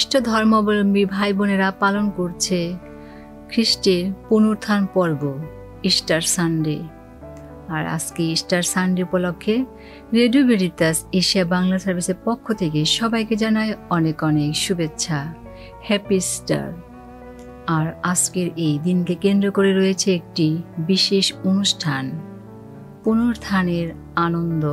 খ্রিস্ট ধর্মাবলম্বী ভাই বোনেরা পালন করছে খ্রিস্টের পুনরুত্থান পর্ব ইস্টার সানডে আর আজকে ইস্টার সানডে উপলক্ষে রেডিও বেরিতাস এশিয়া বাংলা সার্ভিসের পক্ষ থেকে সবাইকে জানায় অনেক অনেক শুভেচ্ছা। হ্যাপি স্টার আর আজকের এই দিনকে কেন্দ্র করে রয়েছে একটি বিশেষ অনুষ্ঠান, পুনরুত্থানের আনন্দ।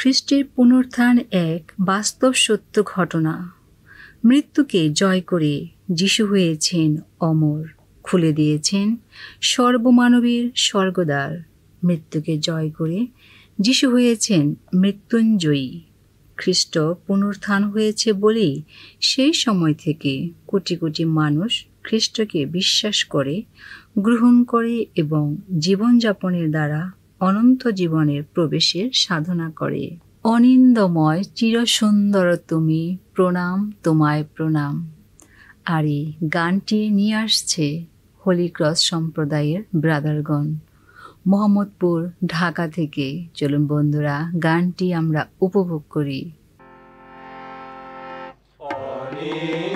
খ্রিস্টের পুনর্থান এক বাস্তব সত্য ঘটনা। মৃত্যুকে জয় করে যিশু হয়েছেন অমর, খুলে দিয়েছেন সর্বমানবের স্বর্গদ্বার। মৃত্যুকে জয় করে যিশু হয়েছেন মৃত্যুঞ্জয়ী। খ্রিস্ট পুনরুত্থান হয়েছে বলেই সেই সময় থেকে কোটি কোটি মানুষ খ্রিস্টকে বিশ্বাস করে, গ্রহণ করে এবং জীবনযাপনের দ্বারা অনন্ত জীবনের প্রবেশের সাধনা করে। অনিন্দময় চিরসুন্দর তুমি, প্রণাম তোমায় প্রণাম। আর এই গানটি নিয়ে আসছে হোলি ক্রস সম্প্রদায়ের ব্রাদারগণ। মোহাম্মদপুর, ঢাকা থেকে। চলুন বন্ধুরা, গানটি আমরা উপভোগ করি। অনিন্দময়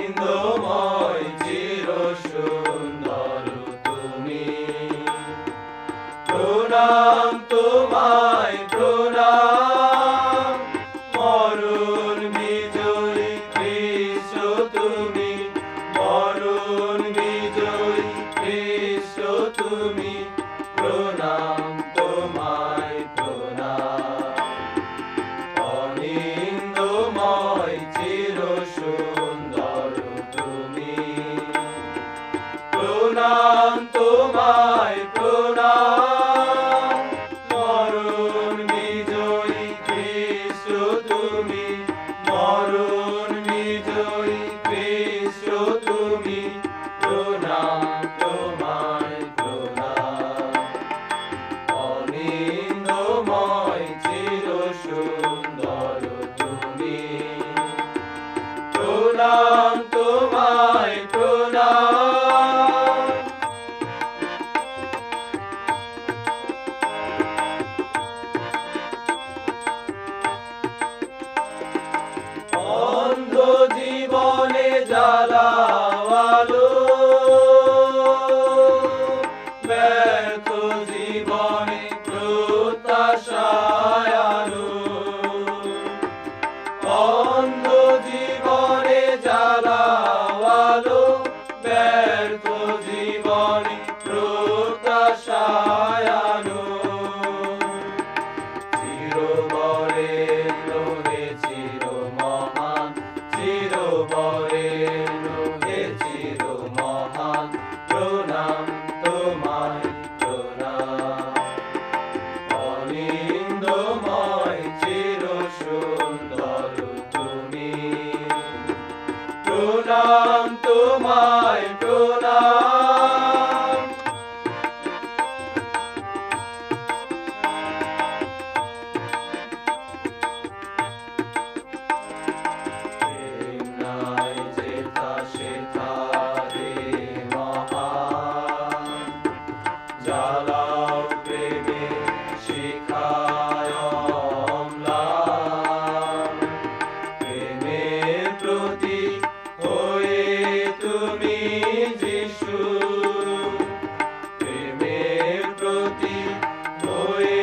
প্রেমের প্রতি হয়ে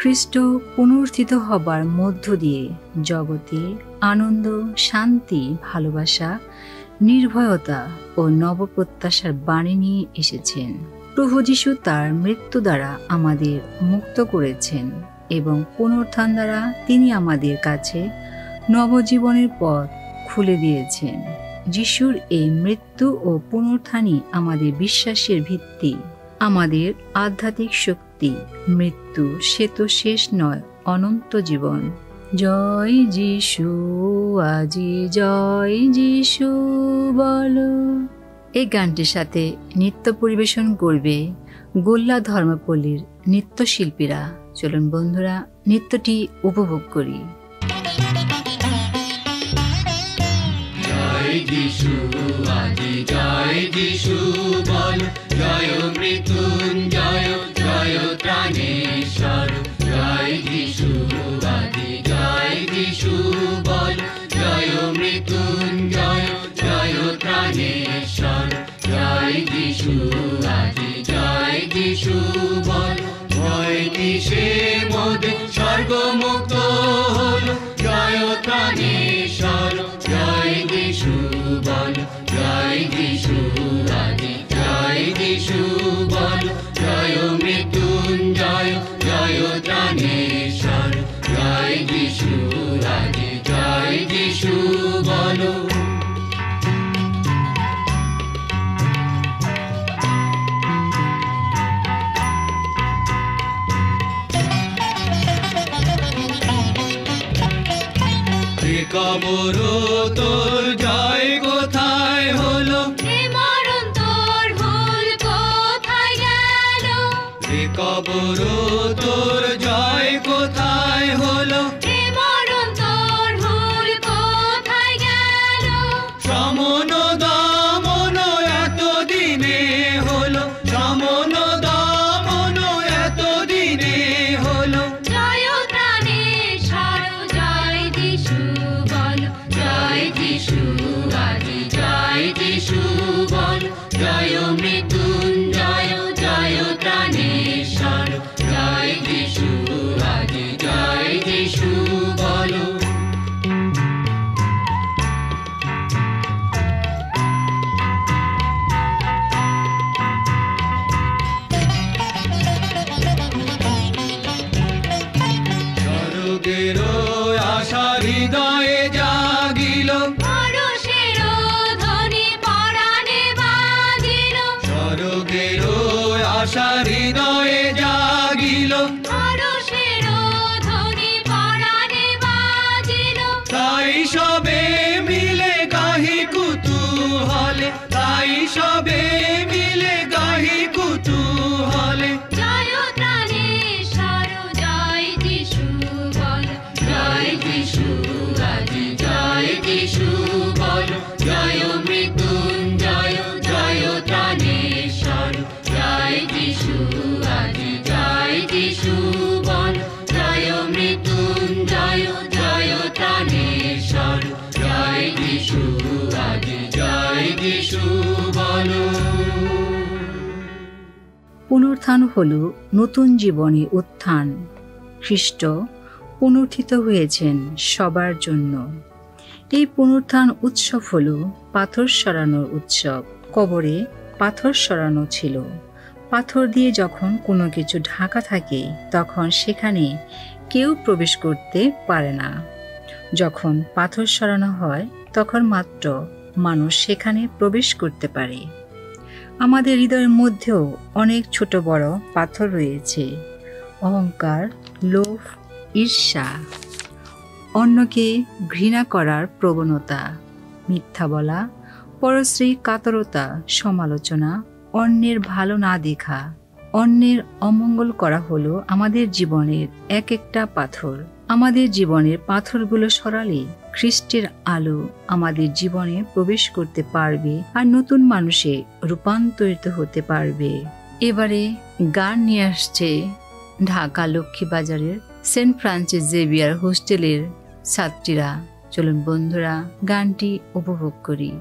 খ্রিস্ট পুনর্থিত হবার মধ্য দিয়ে জগতে আনন্দ, শান্তি, ভালোবাসা, নির্ভয়তা ও নবপ্রত্যাশার বাণী নিয়ে এসেছেন। প্রভু যিশু তার মৃত্যু দ্বারা আমাদের মুক্ত করেছেন এবং পুনরুত্থান দ্বারা তিনি আমাদের কাছে নবজীবনের পথ খুলে দিয়েছেন। যিশুর এই মৃত্যু ও পুনরুত্থানই আমাদের বিশ্বাসের ভিত্তি, আমাদের আধ্যাত্মিক শক্তি মৃত্যু সে তো শেষ নয়, অনন্ত জীবন। জয় যিশু, আজি জয় যিশু, বলো। এই গানটির সাথে নৃত্য পরিবেশন করবে গোল্লা ধর্মপল্লীর নৃত্যশিল্পীরা। চলুন বন্ধুরা, নৃত্যটি উপভোগ করি। জয় যিশু, আজি জয় যিশু, বল। জয় মৃত্যুঞ্জয় সুবল ভয়টি সে মদ? স্বর্গমুক্ত হল জয় প্রাণেশ্বর জয় দিশুবল জয় এ পুনরুত্থান হল নতুন জীবনে উত্থান। খ্রিস্ট পুনর্থিত হয়েছেন সবার জন্য। এই পুনরুত্থান উৎসব হল পাথর সরানোর উৎসব। কবরে পাথর সরানো ছিল। পাথর দিয়ে যখন কোনো কিছু ঢাকা থাকে, তখন সেখানে কেউ প্রবেশ করতে পারে না। যখন পাথর সরানো হয়, তখন মাত্র মানুষ সেখানে প্রবেশ করতে পারে। আমাদের হৃদয়ের মধ্যেও অনেক ছোট বড় পাথর রয়েছে। অহংকার, লোভ, ঈর্ষা, অন্যকে ঘৃণা করার প্রবণতা, মিথ্যা বলা, পরশ্রী কাতরতা, সমালোচনা, অন্যের ভালো না দেখা, অন্যের অমঙ্গল করা হলো আমাদের জীবনের এক একটা পাথর। আমাদের জীবনের পাথরগুলো সরালে খ্রিস্টের আলো আমাদের জীবনে প্রবেশ করতে পারবে আর নতুন মানুষে রূপান্তরিত হতে পারবে। এবারে গান নিয়ে আসছে ঢাকা লক্ষ্মীবাজারের সেন্ট ফ্রান্সিস জেভিয়ার হোস্টেলের ছাত্রীরা। চলুন বন্ধুরা, গানটি উপভোগ করি।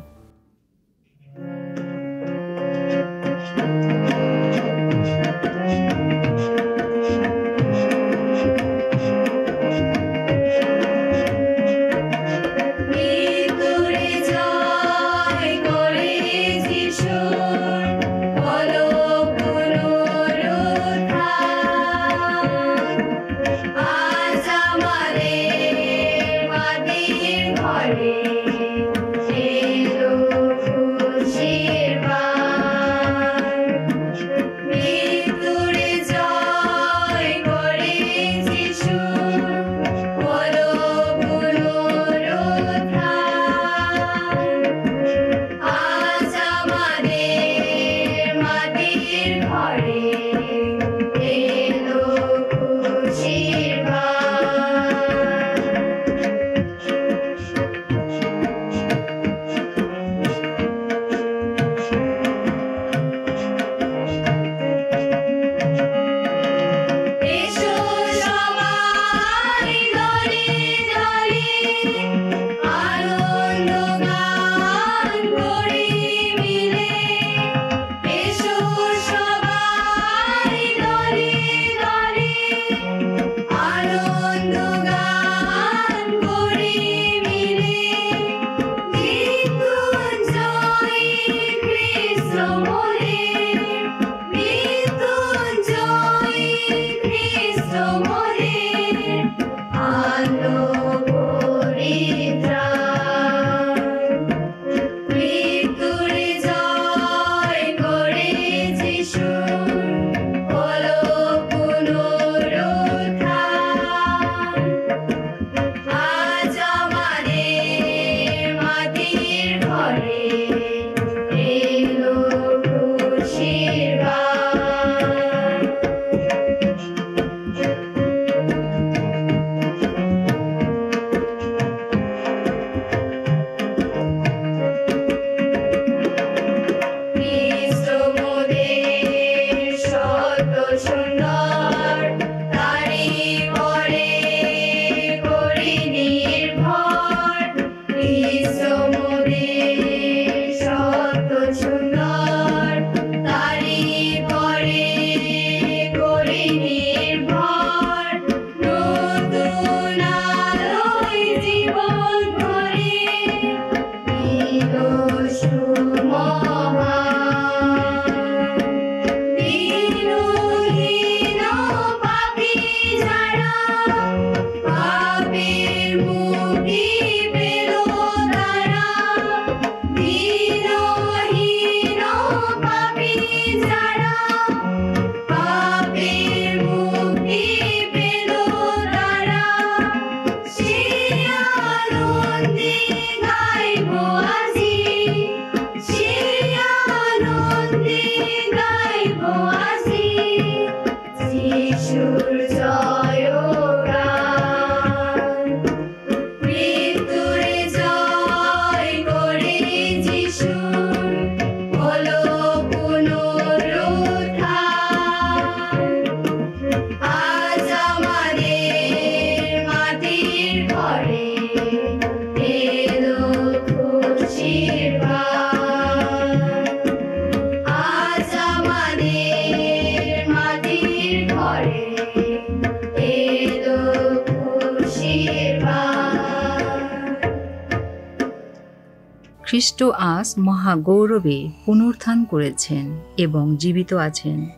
খ্রিস্ট আজ মহাগৌরবে পুনরুত্থান করেছেন এবং জীবিত আছেন।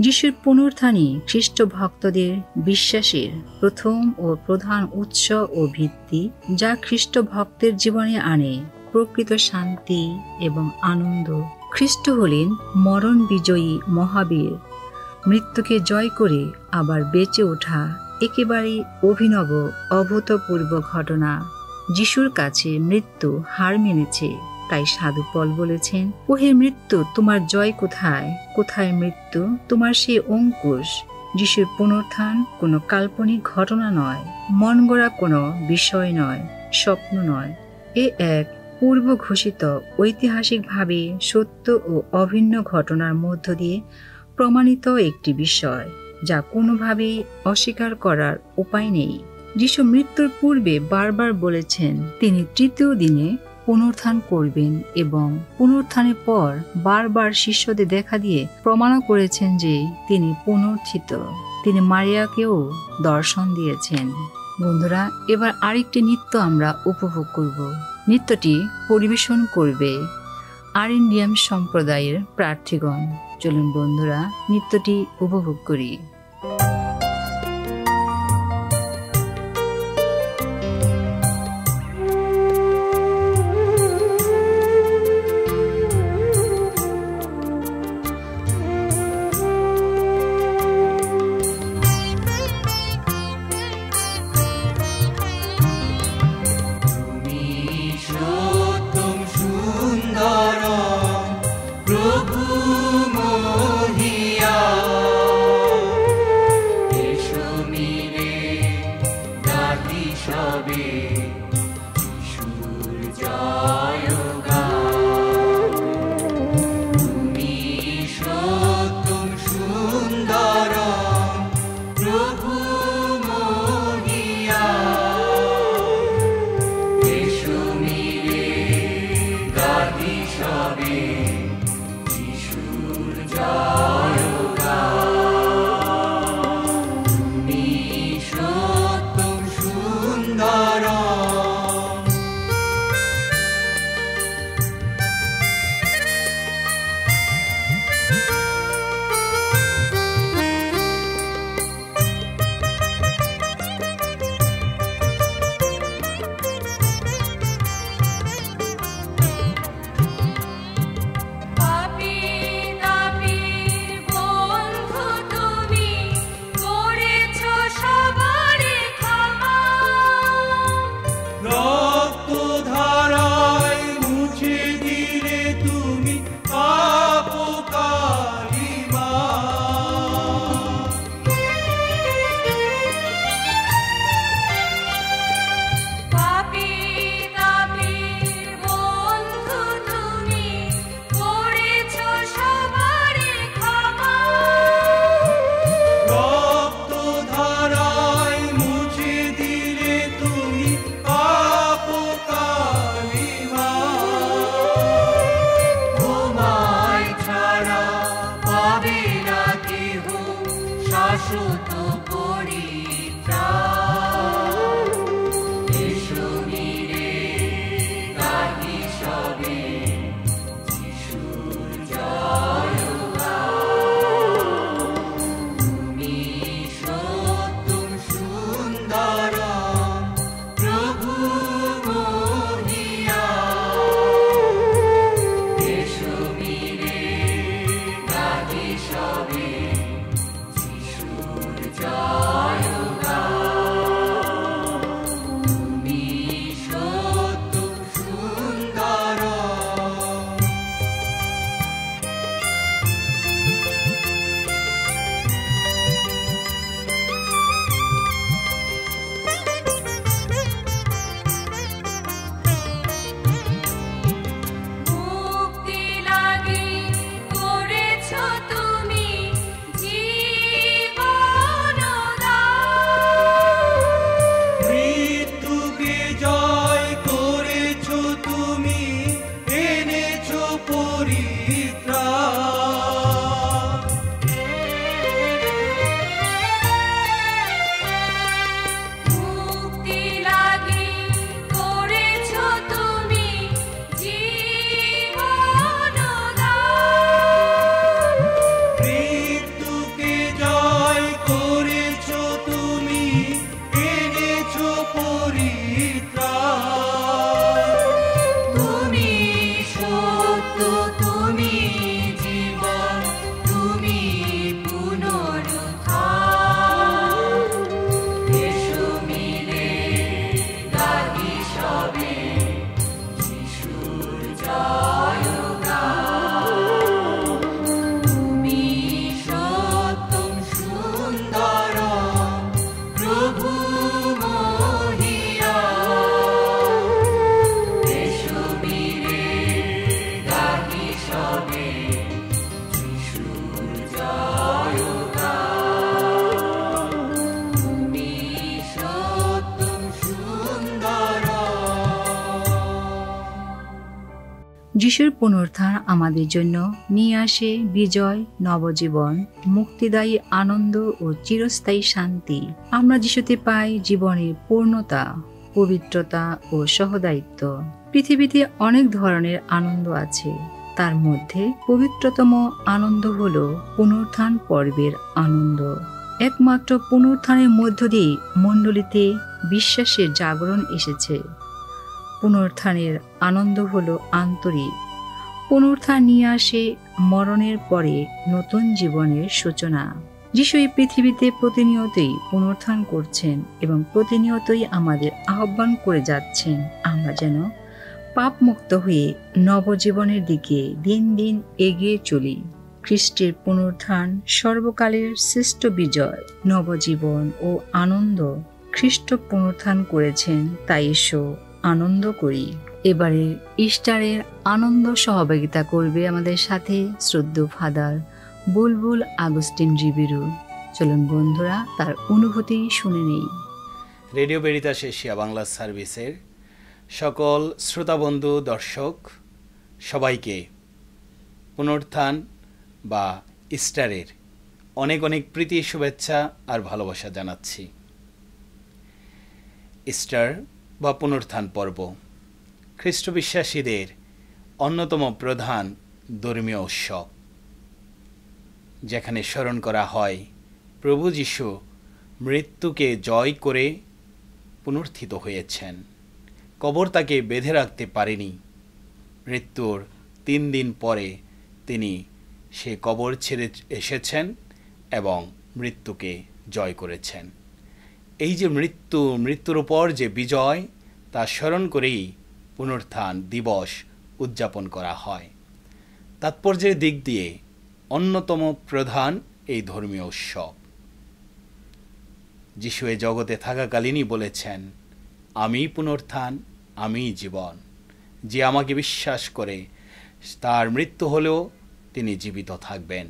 যিশুর পুনরুত্থানই খ্রিস্ট ভক্তদের বিশ্বাসের প্রথম ও প্রধান উৎস ও ভিত্তি যা খ্রিস্ট ভক্তের জীবনে আনে, প্রকৃত শান্তি এবং আনন্দ। খ্রিস্ট হলেন মরণ বিজয়ী মহাবীর। মৃত্যুকে জয় করে আবার বেঁচে ওঠা একেবারেই অভিনব, অভূতপূর্ব ঘটনা। যিশুর কাছে মৃত্যু হার মেনেছে, তাই সাধু পল বলেছেন, ওহে মৃত্যু, তোমার জয় কোথায়? কোথায় মৃত্যু? তোমার সে অঙ্কুশ, যিশুর পুনরুত্থান কোনো কাল্পনিক ঘটনা নয়, মন গড়া কোনো বিষয় নয়, স্বপ্ন নয়। এ এক পূর্ব ঘোষিত ঐতিহাসিকভাবে সত্য ও অভিন্ন ঘটনার মধ্য দিয়ে প্রমাণিত একটি বিষয়, যা কোনোভাবেই অস্বীকার করার উপায় নেই। যিশু মৃত্যুর পূর্বে বারবার বলেছেন, তিনি তৃতীয় দিনে পুনরুত্থান করবেন এবং পুনরুত্থানের পর বারবার শিষ্যদের দেখা দিয়ে প্রমাণও করেছেন যে তিনি পুনর্থিত তিনি মারিয়াকেও দর্শন দিয়েছেন। বন্ধুরা, এবার আরেকটি নৃত্য আমরা উপভোগ করব। নৃত্যটি পরিবেশন করবে আর ইন্ডিয়াম সম্প্রদায়ের প্রার্থীগণ। চলুন বন্ধুরা, নৃত্যটি উপভোগ করি। যিশুর পুনরুত্থান আমাদের জন্য নিয়ে আসে বিজয়, নবজীবন, মুক্তিদায়ী আনন্দ ও চিরস্থায়ী শান্তি। আমরা যিশুতে পাই জীবনের পূর্ণতা, পবিত্রতা ও সহদায়িত্ব। পৃথিবীতে অনেক ধরনের আনন্দ আছে। তার মধ্যে পবিত্রতম আনন্দ হল পুনরুত্থান পর্বের আনন্দ। একমাত্র পুনরুত্থানের মধ্য দিয়ে মণ্ডলীতে বিশ্বাসের জাগরণ এসেছে। পুনরুত্থানের আনন্দ হলো আন্তরিক। পুনরুত্থান নিয়ে আসে মরণের পরে নতুন জীবনের সূচনা। যিশু এই পৃথিবীতে প্রতিনিয়তই পুনরুত্থান করছেন এবং প্রতিনিয়তই আমাদের আহ্বান করে যাচ্ছেন, আমরা যেন পাপমুক্ত হয়ে নবজীবনের দিকে দিন দিন এগিয়ে চলি। খ্রিস্টের পুনরুত্থান সর্বকালের শ্রেষ্ঠ বিজয়, নবজীবন ও আনন্দ খ্রিস্ট পুনরুত্থান করেছেন, তাই এসো আনন্দ করি। এবারে ইস্টারের আনন্দ সহভাগিতা করবে আমাদের সাথে শ্রদ্ধ ফাদার বুলবুল আগস্টিন রিবিরু। চলুন বন্ধুরা, তার অনুভূতি শুনে নেই। রেডিও বেরিতাস এশিয়া বাংলা সার্ভিসের সকল শ্রোতাবন্ধু দর্শক, সবাইকে পুনরুত্থান বা ইস্টারের অনেক অনেক প্রীতি, শুভেচ্ছা আর ভালোবাসা জানাচ্ছি। ইস্টার বা পুনরুত্থান পর্ব। খ্রিস্ট বিশ্বাসীদের অন্যতম প্রধান ধর্মীয় উৎসব যেখানে স্মরণ করা হয় প্রভু যীশু মৃত্যুকে জয় করে পুনর্থিত হয়েছেন। কবর তাকে বেঁধে রাখতে পারেনি। মৃত্যুর তিন দিন পরে তিনি সে কবর ছেড়ে এসেছেন এবং মৃত্যুকে জয় করেছেন। এই যে মৃত্যু, মৃত্যুর উপর যে বিজয়, তা স্মরণ করেই পুনরুত্থান দিবস উদযাপন করা হয়। তাৎপর্যের দিক দিয়ে অন্যতম প্রধান এই ধর্মীয় উৎসব। যিশু এ জগতে থাকাকালীনই বলেছেন, আমি পুনরুত্থান, আমি জীবন। যে আমাকে বিশ্বাস করে, তার মৃত্যু হলেও তিনি জীবিত থাকবেন।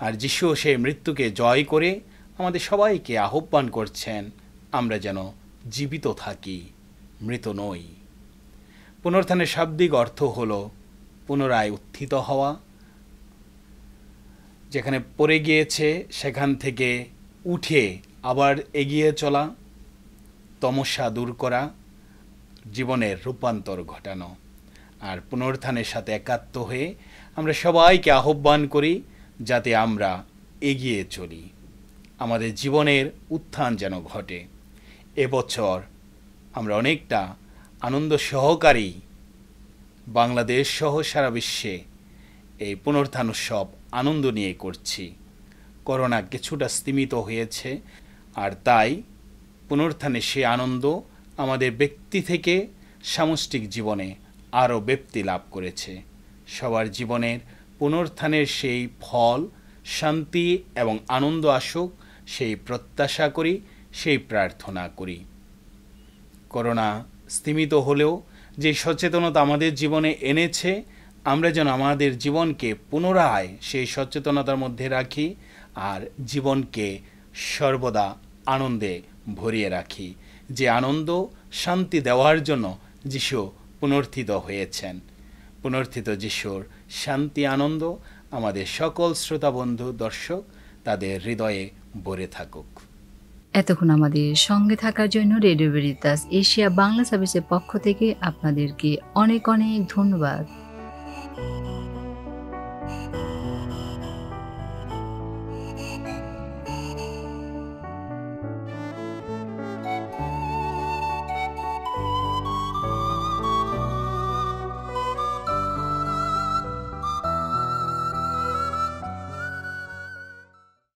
আর যিশু সেই মৃত্যুকে জয় করে আমাদের সবাইকে আহ্বান করছেন, আমরা যেন জীবিত থাকি, মৃত নই। পুনরুত্থানের শাব্দিক অর্থ হল পুনরায় উত্থিত হওয়া। যেখানে পড়ে গিয়েছে, সেখান থেকে উঠে আবার এগিয়ে চলা, তমস্যা দূর করা, জীবনের রূপান্তর ঘটানো। আর পুনরুত্থানের সাথে একাত্ম হয়ে আমরা সবাইকে আহ্বান করি, যাতে আমরা এগিয়ে চলি। আমাদের জীবনের উত্থান যেন ঘটে। এবছর আমরা অনেকটা আনন্দ সহকারী বাংলাদেশ সহ সারা বিশ্বে এই পুনরুত্থান উৎসব আনন্দ নিয়ে করছি। করোনা কিছুটা স্তীমিত হয়েছে আর তাই পুনর্থানে সে আনন্দ আমাদের ব্যক্তি থেকে সামষ্টিক জীবনে আরও ব্যক্তি লাভ করেছে। সবার জীবনের পুনর্থানের সেই ফল, শান্তি এবং আনন্দ আসুক সেই প্রত্যাশা করি, সেই প্রার্থনা করি। করোনা স্তীমিত হলেও যে সচেতনতা আমাদের জীবনে এনেছে, আমরা যেন আমাদের জীবনকে পুনরায় সেই সচেতনতার মধ্যে রাখি আর জীবনকে সর্বদা আনন্দে ভরিয়ে রাখি। যে আনন্দ শান্তি দেওয়ার জন্য যিশু পুনর্থিত হয়েছেন। পুনর্থিত যিশুর শান্তি আনন্দ আমাদের সকল শ্রোতা বন্ধু, দর্শক, তাদের হৃদয়ে ভরে থাকুক। এতক্ষণ আমাদের সঙ্গে থাকার জন্য রেডিও বেরিতাস এশিয়া বাংলা সার্ভিসের পক্ষ থেকে আপনাদেরকে অনেক অনেক ধন্যবাদ।